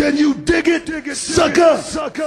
Can you dig it, dig it, sucker? Sucker.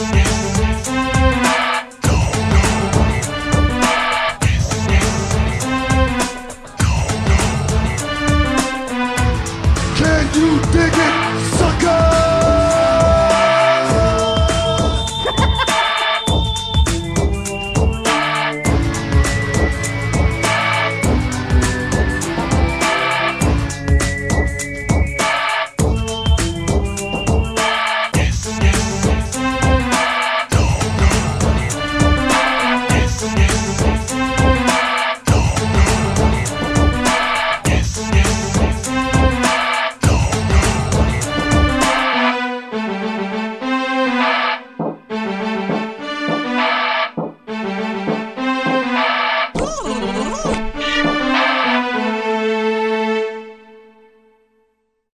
Yeah.